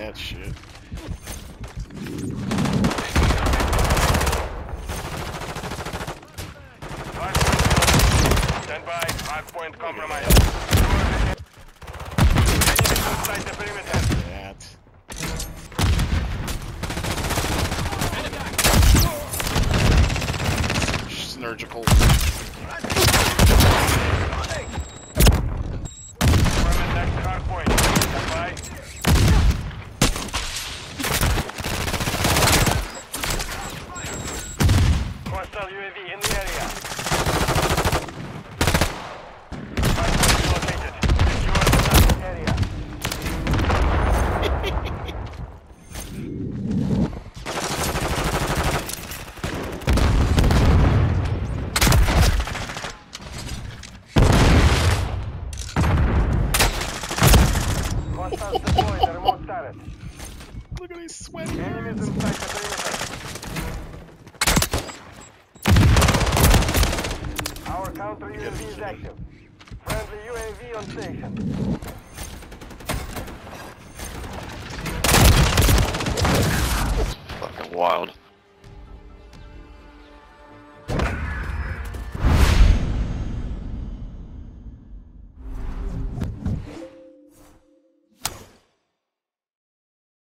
that shit. Stand by. Hard point compromised. Enemy inside the perimeter. That. Synergical. UAV in the area. Located. Secure the target area. Hostiles deployed the remote turret. Look at these sweaty Enemies inside the perimeter. Our counter UAV is active. Friendly UAV on station. Fucking wild.